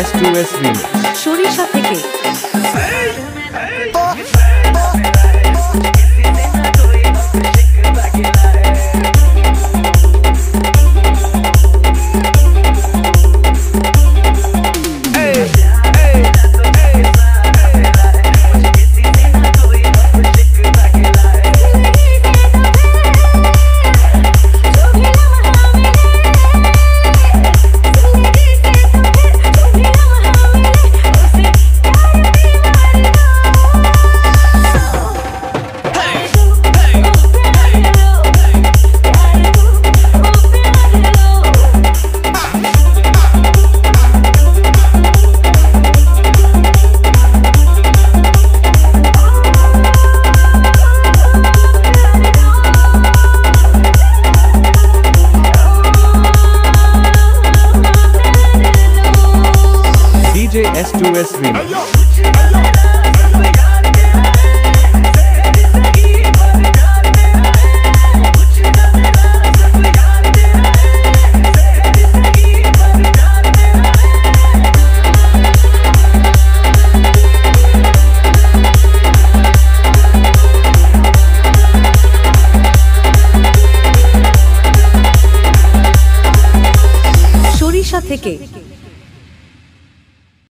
S two S remix. সরিষা থেকে। DJ S2S Remix সরিষা থেকে